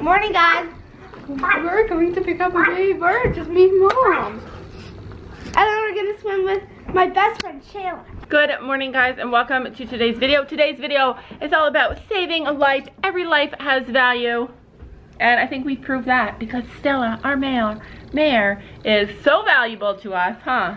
Morning, guys. We're going to pick up a baby bird, just me and mom. And then we're gonna swim with my best friend Shayla. Good morning guys and welcome to today's video. Today's video is all about saving a life. Every life has value. And I think we proved that because Stella, our mayor, mayor is so valuable to us, huh?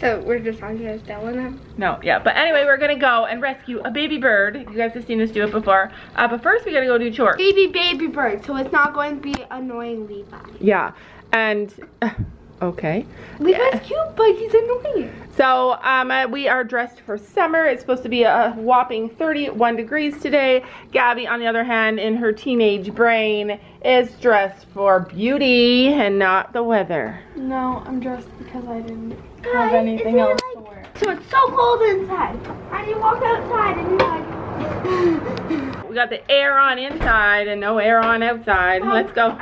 So we're just on to Stella now? No, yeah, but anyway, we're gonna go and rescue a baby bird. You guys have seen us do it before. Uh, but first we gotta go do chores. Baby, baby bird, so it's not going to be annoying Levi. Yeah, and, uh, okay. Levi's cute, but he's annoying. So um, uh, we are dressed for summer. It's supposed to be a whopping 31 degrees today. Gabby, on the other hand, in her teenage brain, is dressed for beauty and not the weather. No, I'm dressed because I didn't Guys, have anything else like- to wear. So it's so cold inside. And you walk outside and you're like, We got the air on inside and no air on outside. Let's go.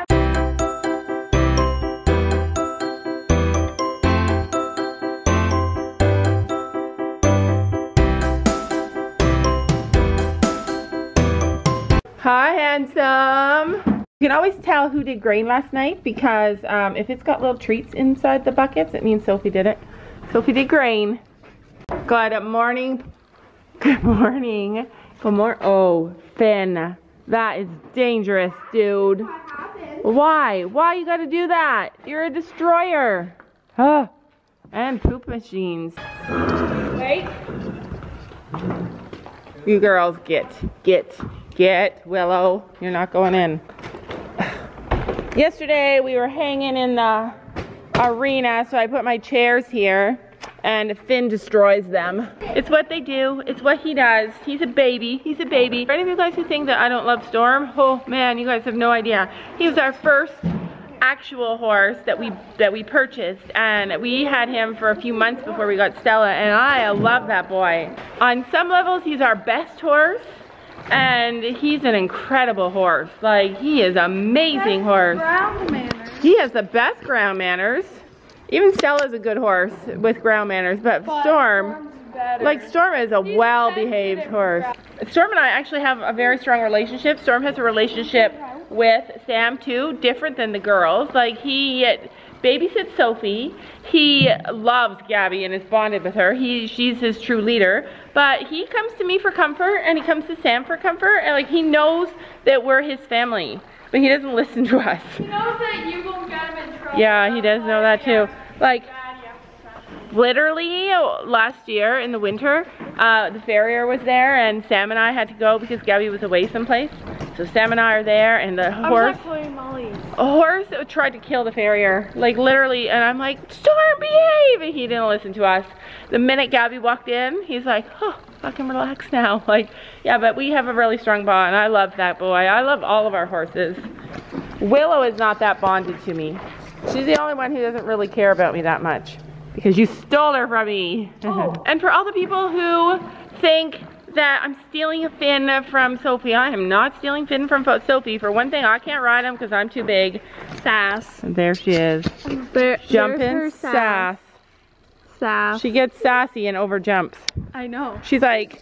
Hi, handsome. You can always tell who did grain last night because um, if it's got little treats inside the buckets, it means Sophie did it. Sophie did grain. Good morning. Good morning. Good morning. Oh, Finn. That is dangerous, dude. Why? Why you gotta do that? You're a destroyer. Huh. And poop machines. Wait. You girls get, get, get, Willow. You're not going in. Yesterday we were hanging in the arena, so I put my chairs here, and Finn destroys them. It's what they do. It's what he does. He's a baby. He's a baby. For any of you guys who think that I don't love Storm, oh man, you guys have no idea. He was our first actual horse that we that we purchased and we had him for a few months before we got Stella and I love that boy. On some levels he's our best horse and he's an incredible horse. Like he is amazing horse. Ground manners. He has the best ground manners. Even Stella's a good horse with ground manners, but, Storm like Storm is a well-behaved horse. Storm and I actually have a very strong relationship. Storm has a relationship with Sam too, different than the girls. Like he babysits Sophie. He loves Gabby and is bonded with her. He she's his true leader. But he comes to me for comfort and he comes to Sam for comfort and like he knows that we're his family. But he doesn't listen to us. He knows that you won't get him in trouble. Yeah, he does know that too. Like Dad, you have to trust literally last year in the winter, uh, the farrier was there and Sam and I had to go because Gabby was away someplace. So Sam and I are there and the horse, not going Molly. A horse tried to kill the farrier, like literally, and I'm like, Storm, behave! And he didn't listen to us. The minute Gabby walked in, he's like, oh, I can relax now. Like, yeah, but we have a really strong bond. I love that boy. I love all of our horses. Willow is not that bonded to me. She's the only one who doesn't really care about me that much because you stole her from me. Oh, and for all the people who think that I'm stealing a Finn from Sophie, I am not stealing Finn from Fo- Sophie. For one thing, I can't ride him because I'm too big. Sass. There she is, There, jumping sass. Sass. She gets sassy and over jumps. I know. She's like,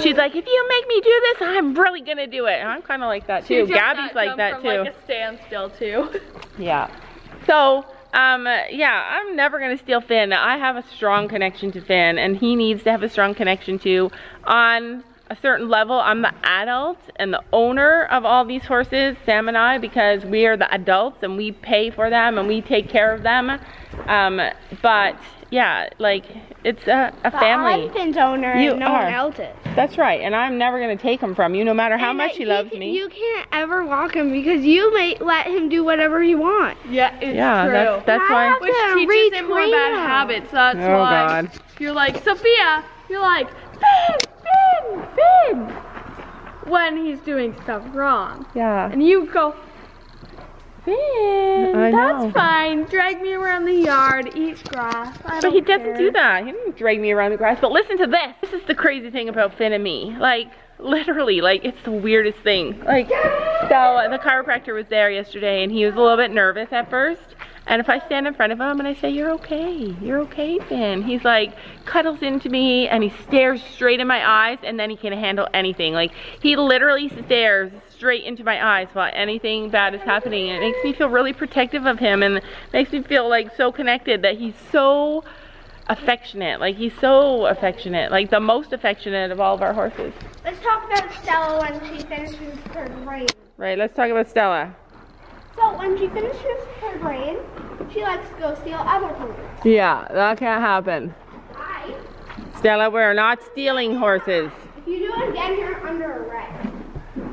she's like, if you make me do this, I'm really gonna do it. And I'm kind of like that too. Gabby's like that too. Like a standstill too. Yeah. So, um, yeah, I'm never gonna steal Finn. I have a strong connection to Finn, and he needs to have a strong connection to. On a certain level, I'm the adult and the owner of all these horses, Sam and I, because we are the adults and we pay for them and we take care of them. Um, but yeah, like it's a, a But family. I'm Finn's owner You and no are. one else is. That's right, and I'm never gonna take him from you, no matter how And, much he loves me. You can't ever walk him because you may let him do whatever he wants. Yeah, it's yeah, true. that's that's I why. Which teaches him more bad him. habits. That's Oh why God. you're like, Sophia, you're like, Finn, Finn, Finn. When he's doing stuff wrong. Yeah. And you go, Finn, I that's know. fine. Drag me around the yard, eat grass. I But he doesn't do that. He didn't drag me around the grass. But listen to this. This is the crazy thing about Finn and me. Like, literally, like, it's the weirdest thing. Like, so uh, the chiropractor was there yesterday and he was a little bit nervous at first. And if I stand in front of him and I say, you're okay, you're okay, Finn, he's like, cuddles into me and he stares straight in my eyes and then he can't handle anything. Like, he literally stares straight into my eyes while anything bad is happening. And it makes me feel really protective of him and makes me feel like so connected that he's so affectionate. Like, he's so affectionate. Like, the most affectionate of all of our horses. Let's talk about Stella when she finishes her grade. Right, let's talk about Stella. So when she finishes her grade, she likes to go steal other horses. Yeah, that can't happen. I, Stella, we're not stealing horses. if you do it again, you're under arrest.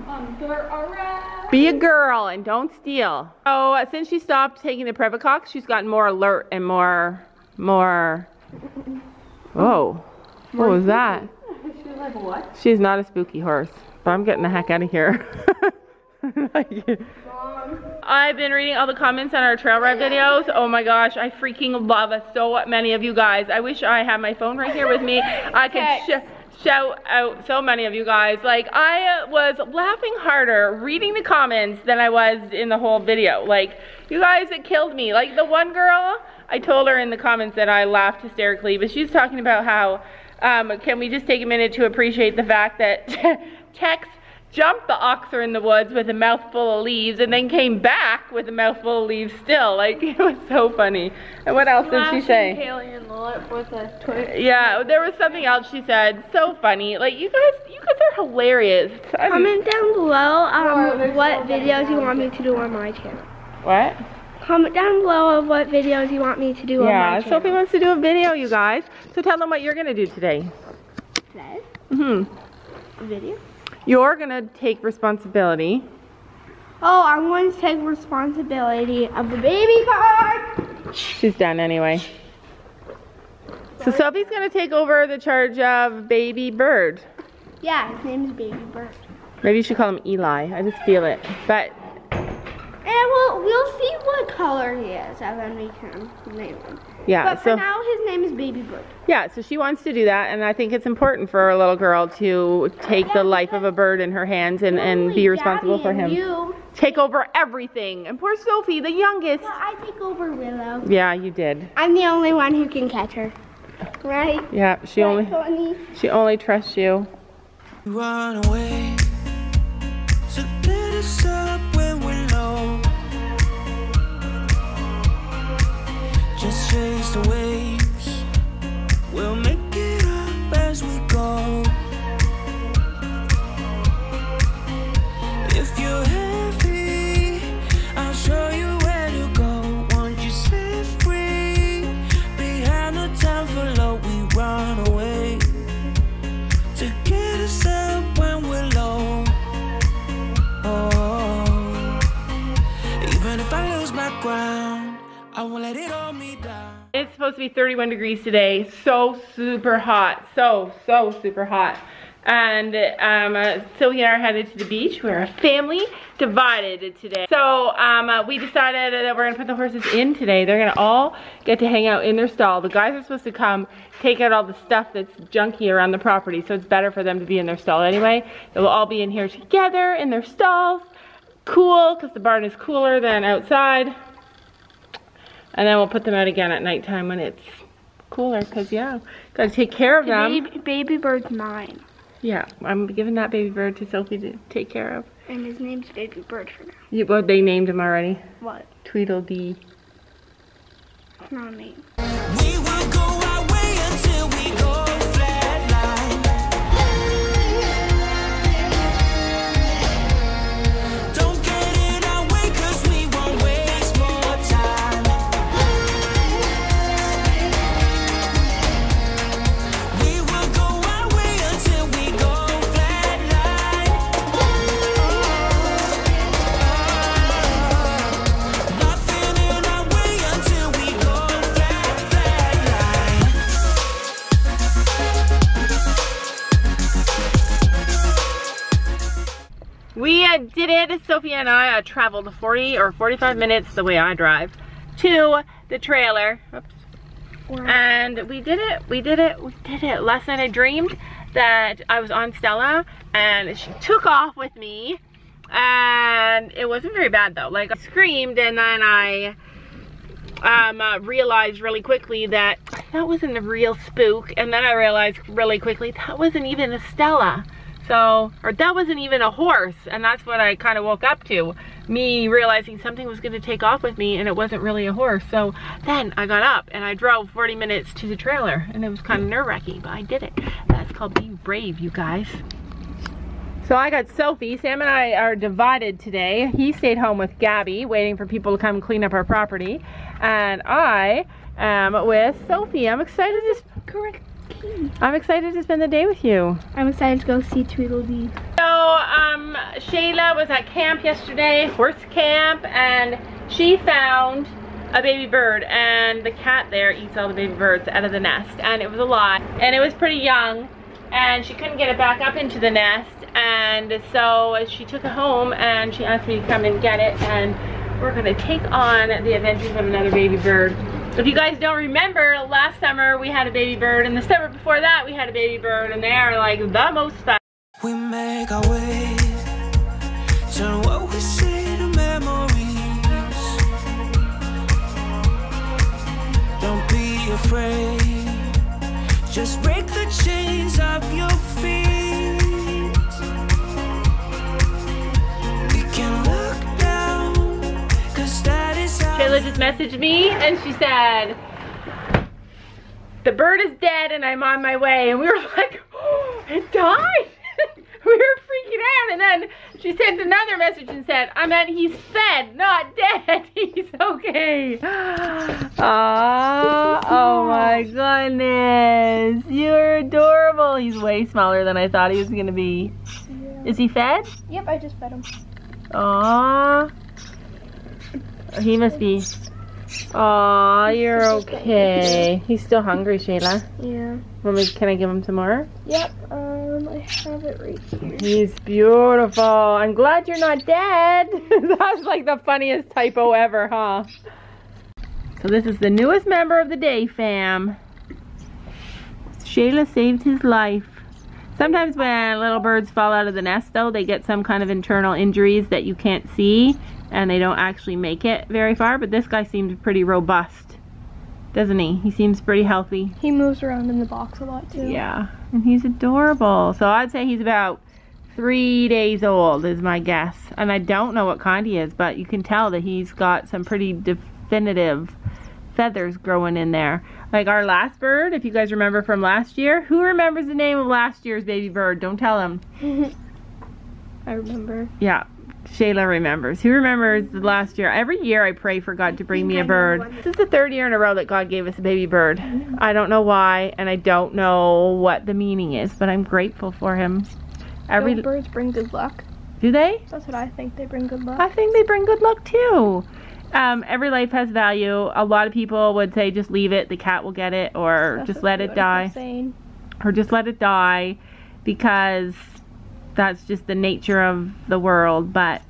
Under arrest. Be a girl and don't steal. So uh, since she stopped taking the Previcox, she's gotten more alert and more, more. Whoa, what was that? She's like, what? She's not a spooky horse, but I'm getting the heck out of here. I've been reading all the comments on our trail ride videos. Oh my gosh, I freaking love so many of you guys. I wish I had my phone right here with me. I could sh shout out so many of you guys. Like I was laughing harder reading the comments than I was in the whole video. Like you guys, it killed me. Like the one girl, I told her in the comments that I laughed hysterically, but she's talking about how um, can we just take a minute to appreciate the fact that Tex jumped the oxer in the woods with a mouthful of leaves and then came back with a mouthful of leaves still. Like, it was so funny. And what else did she say? Kaylee in the lip with a twig. Yeah, there was something else she said. So funny. Like, you guys, you guys are hilarious. I'm- Comment down below um, what so videos you want me to do on my channel. What? Comment down below of what videos you want me to do on Yeah, my channel. Sophie wants to do a video, you guys. So tell them what you're going to do today. Today, hmm a video. You're going to take responsibility. Oh, I'm going to take responsibility of the baby part. She's done anyway. So Sophie's going to take over the charge of baby bird. Yeah, his name is Baby Bird. Maybe you should call him Eli. I just feel it. But And we'll we'll see what color he is, and then we can name him. Yeah, But for so now, his name is Baby Bird. yeah, so she wants to do that, and I think it's important for a little girl to take the life of a bird in her hands and, and be responsible Daddy for and him. You. Take over everything. And poor Sophie, the youngest. Well, I take over Willow. Yeah, you did. I'm the only one who can catch her. Right? Yeah, she right, only Courtney? she only trusts you. run away. So Chase the waves. We'll make it up as we go. If you're heavy, I'll show you where to go. Want you set free. Behind the time for love, we run away to get us up when we're low. Oh, even if I lose my ground, I won't let it hold me down. It's supposed to be 31 degrees today. So super hot. So, so super hot. And um, uh, Sylvia and I are headed to the beach. We're a family divided today. So um, uh, we decided that we're to put the horses in today. They're to all get to hang out in their stall. The guys are supposed to come take out all the stuff that's junky around the property. So it's better for them to be in their stall anyway. They'll all be in here together in their stalls. Cool, because the barn is cooler than outside. And then we'll put them out again at nighttime when it's cooler, because, yeah, got to take care of them. Baby, baby Bird's mine. Yeah, I'm giving that baby bird to Sophie to take care of. And his name's Baby Bird for now. You, well, they named him already. What? Tweedledee. It's not a name. We uh, did it. Sophie and I uh, traveled 40 or 45 minutes the way I drive to the trailer. Oops. And we did it. We did it. We did it. Last night I dreamed that I was on Stella and she took off with me. And it wasn't very bad though. Like I screamed and then I um, uh, realized really quickly that that wasn't a real spook. And then I realized really quickly that wasn't even a Stella. So, or that wasn't even a horse. And that's what I kind of woke up to. Me realizing something was going to take off with me and it wasn't really a horse. So then I got up and I drove 40 minutes to the trailer and it was kind of nerve wracking, but I did it. That's called being brave, you guys. So I got Sophie. Sam and I are divided today. He stayed home with Gabby, waiting for people to come clean up our property. And I am with Sophie. I'm excited to Correct. I'm excited to spend the day with you. I'm excited to go see Tweedledee. So, um, Shayla was at camp yesterday, horse camp, and she found a baby bird, and the cat there eats all the baby birds out of the nest, and it was a lot, and it was pretty young, and she couldn't get it back up into the nest, and so she took it home, and she asked me to come and get it, and we're gonna take on the adventures of another baby bird. If you guys don't remember, last summer we had a baby bird, and the summer before that we had a baby bird, and they are like the most fun. We make our ways, turn what we say to memories. Don't be afraid, just messaged me and she said, the bird is dead and I'm on my way. And we were like, oh, it died. we were freaking out. And then she sent another message and said, I meant he's fed, not dead. He's okay. Aww, ah, oh my goodness. You're adorable. He's way smaller than I thought he was going to be. Is he fed? Yep, I just fed him. Aww. He must be. Aw, you're okay. He's still hungry, Shayla. Yeah. Want me, can I give him some more? Yep. Um, I have it right here. He's beautiful. I'm glad you're not dead. That's like the funniest typo ever, huh? So this is the newest member of the day fam. Shayla saved his life. Sometimes when little birds fall out of the nest though, they get some kind of internal injuries that you can't see and they don't actually make it very far, but this guy seems pretty robust. Doesn't he? He seems pretty healthy. He moves around in the box a lot too. Yeah, and he's adorable. So I'd say he's about three days old is my guess. And I don't know what kind he is, but you can tell that he's got some pretty definitive feathers growing in there. Like our last bird, if you guys remember from last year, who remembers the name of last year's baby bird? Don't tell him. I remember. Yeah, Shayla remembers. Who remembers the last year? Every year I pray for God to bring me a bird. This is the third year in a row that God gave us a baby bird. I don't know why, and I don't know what the meaning is, but I'm grateful for him. Every Don't birds bring good luck. do they? That's what I think. They bring good luck. I think they bring good luck too. Um, every life has value. A lot of people would say just leave it, the cat will get it, or That's just let it die, or just let it die because that's just the nature of the world. But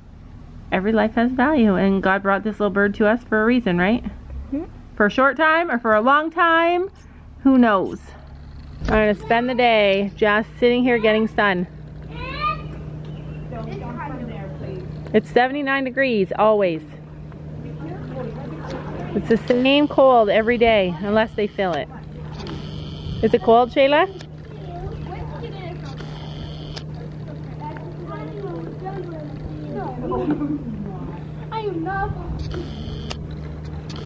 every life has value, and God brought this little bird to us for a reason, right? Mhm. For a short time or for a long time, who knows? I'm gonna spend the day just sitting here getting sun. It's 79 degrees always. It's the same cold every day unless they fill it. Is it cold, Shayla? I not.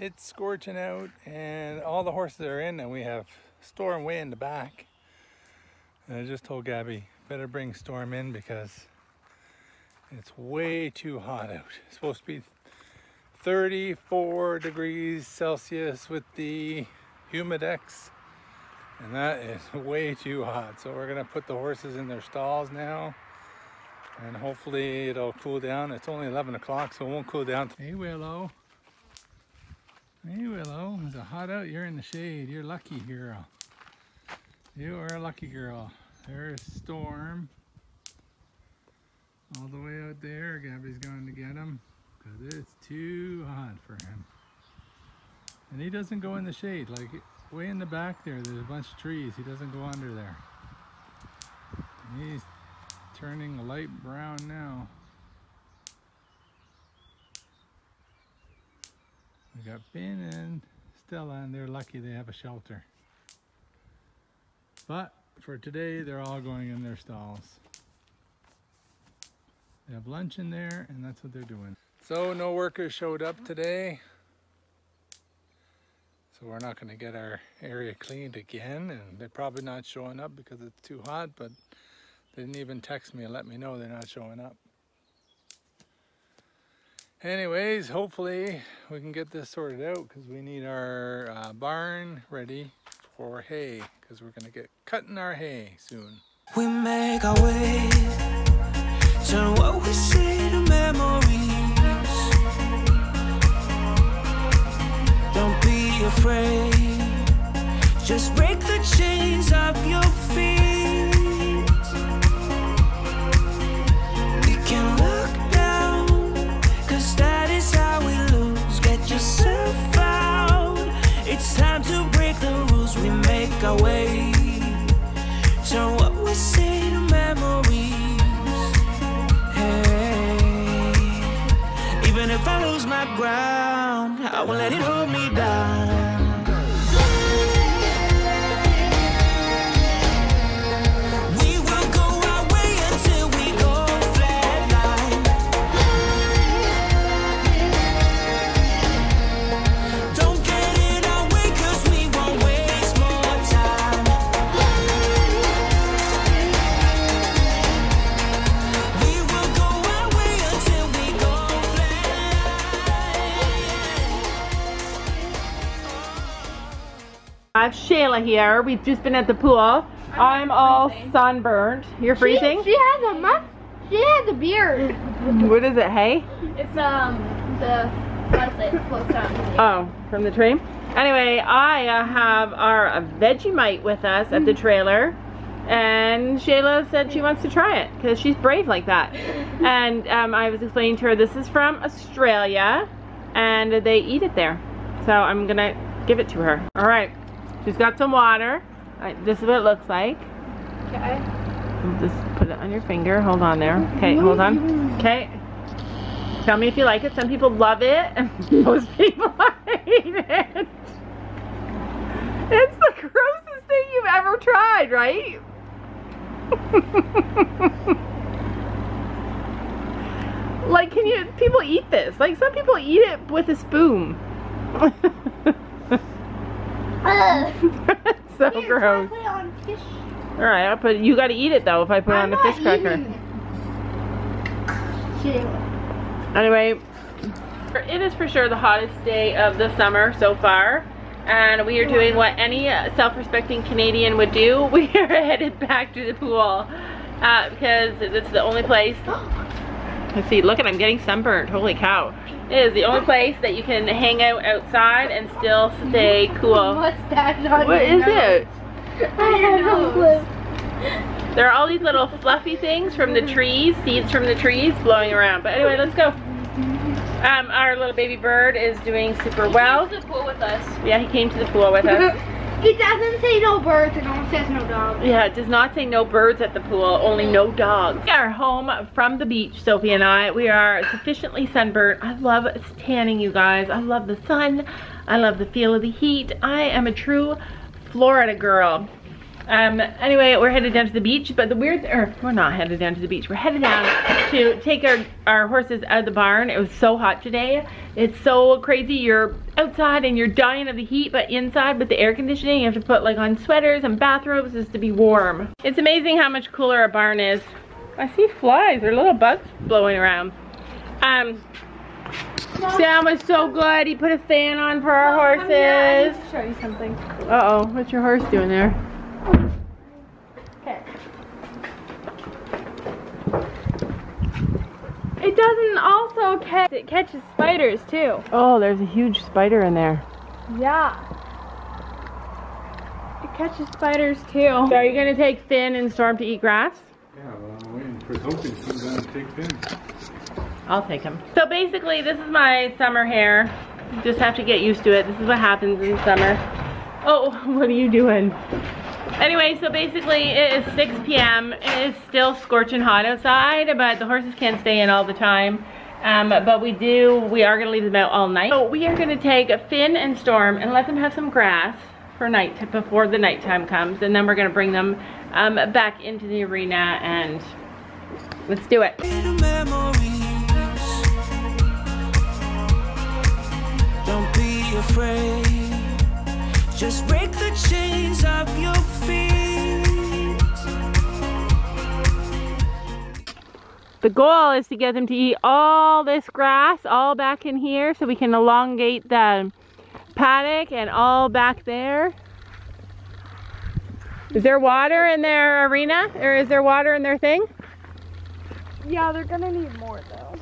It's scorching out and all the horses are in and we have Storm way in the back. And I just told Gabby, better bring Storm in because it's way too hot out. It's supposed to be 34 degrees Celsius with the humidex and that is way too hot. So we're gonna put the horses in their stalls now and hopefully it'll cool down. It's only 11 o'clock so it won't cool down. Hey Willow. Hey Willow, it's hot out. You're in the shade. You're lucky girl. You are a lucky girl. There's a Storm. All the way out there. Gabby's going to get him because it's too hot for him. And he doesn't go in the shade. Like way in the back there, there's a bunch of trees. He doesn't go under there. He's turning light brown now. We got Ben and Stella, and they're lucky they have a shelter. But for today, they're all going in their stalls. They have lunch in there, and that's what they're doing. So no workers showed up today. So we're not going to get our area cleaned again, and they're probably not showing up because it's too hot, but they didn't even text me and let me know they're not showing up. Anyways, hopefully we can get this sorted out because we need our uh, barn ready for hay because we're going to get cutting our hay soon. We make our way, turn what we see to memories. Don't be afraid, just break the chains of our way. Turn what we see to memories. Hey, even if I lose my ground, I won't let it hold me down. Have Shayla here. We've just been at the pool. I'm all sunburned. You're freezing? She, she has a muff. She has a beard. What is it, hay? It's um the floats out. Oh, from the tree? Anyway, I uh, have our uh, Vegemite with us at the trailer. And Shayla said she wants to try it because she's brave like that. And um, I was explaining to her this is from Australia and they eat it there. So I'm going to give it to her. All right. She's got some water. Right, this is what it looks like. Okay. Just put it on your finger. Hold on there. Okay, hold on. Okay. Tell me if you like it. Some people love it, and most people hate it. It's the grossest thing you've ever tried, right? like, can you? People eat this. Like, some people eat it with a spoon. So Here, gross. put it on fish. All right, I'll put. You got to eat it though. If I put it on I'm the fish cracker. Anyway, it is for sure the hottest day of the summer so far. And we are doing what any self-respecting Canadian would do. We are headed back to the pool uh, because it's the only place. Let's see, look at I'm getting sunburned. Holy cow. It is the only place that you can hang out outside and still stay cool. Mustache on What your is nose. it? I have no clue. There are all these little fluffy things from the trees, seeds from the trees blowing around. But anyway, let's go. Um, our little baby bird is doing super well. Came to the pool with us. Yeah, he came to the pool with us. It doesn't say no birds and only says no dogs. Yeah, it does not say no birds at the pool, only no dogs. We are home from the beach, Sophie and I. We are sufficiently sunburned. I love tanning, you guys. I love the sun. I love the feel of the heat. I am a true Florida girl. Um, anyway, we're headed down to the beach, but the weird, or we're not headed down to the beach. We're headed down to take our, our horses out of the barn. It was so hot today. It's so crazy. You're outside and you're dying of the heat, but inside with the air conditioning, you have to put like on sweaters and bathrobes just to be warm. It's amazing how much cooler a barn is. I see flies or little bugs blowing around. Um, Sam was so good. He put a fan on for our horses. show you something. Uh-oh, what's your horse doing there? It doesn't also catch, it catches spiders too. Oh, there's a huge spider in there. Yeah. It catches spiders too. So are you gonna take Finn and Storm to eat grass? Yeah, well, I'm waiting for Sophie to come down and take Finn. I'll take him. So basically, this is my summer hair. You just have to get used to it. This is what happens in summer. Oh, what are you doing? Anyway, so basically it is 6 p.m. It is still scorching hot outside, but the horses can't stay in all the time. Um, but we do, we are gonna leave them out all night. So we are gonna take Finn and Storm and let them have some grass for night, before the nighttime comes. And then we're gonna bring them um, back into the arena and let's do it. Don't be afraid. Just break the chains of your feet. The goal is to get them to eat all this grass all back in here so we can elongate the paddock and all back there. Is there water in their arena? Or is there water in their thing? Yeah, they're gonna need more though.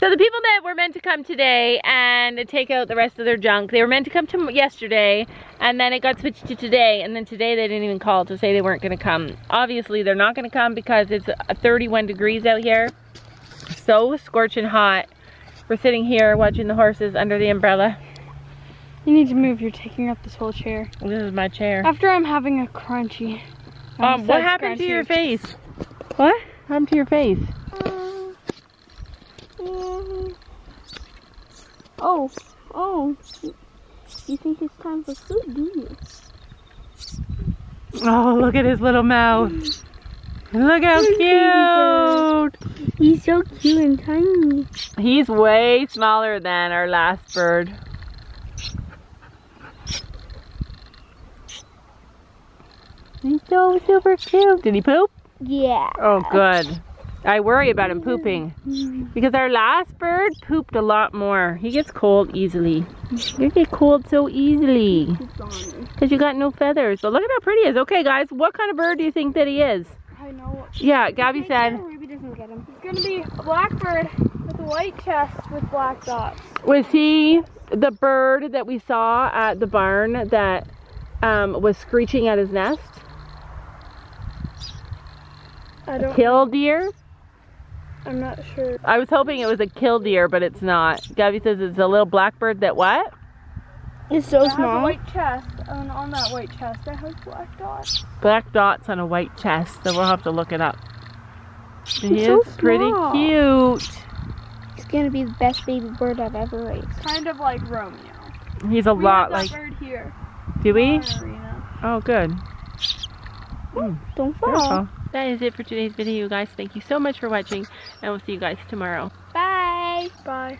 So the people that were meant to come today and take out the rest of their junk, they were meant to come to yesterday and then it got switched to today and then today they didn't even call to say they weren't going to come. Obviously they're not going to come because it's 31 degrees out here. So scorching hot. We're sitting here watching the horses under the umbrella. You need to move. You're taking up this whole chair. This is my chair. After I'm having a crunchy. Um, what happened to your face? What? What happened to your face? Oh. oh, oh. You think it's time for food, do you? Oh, look at his little mouth. Look how cute. He's so cute and tiny. He's way smaller than our last bird. He's so super cute. Did he poop? Yeah. Oh, good. I worry about him pooping because our last bird pooped a lot more. He gets cold easily. You get cold so easily because you got no feathers. So look at how pretty he is. Okay, guys, what kind of bird do you think that he is? I know. Yeah, Gabby said. Ruby doesn't get him. It's gonna be a blackbird with a white chest with black dots. Was he the bird that we saw at the barn that um, was screeching at his nest? I don't. Killdeer? I'm not sure. I was hoping it was a killdeer, but it's not. Gabby says it's a little blackbird that what? It's so It has a small. white chest, and on that white chest, it has black dots. Black dots on a white chest, so we'll have to look it up. He It's so is pretty cute. He's gonna be the best baby bird I've ever raised. Kind of like Romeo. He's a We lot have like. bird here. Do we? in our arena. Oh, good. Don't fall. That is it for today's video, guys. Thank you so much for watching, and we'll see you guys tomorrow. Bye. Bye.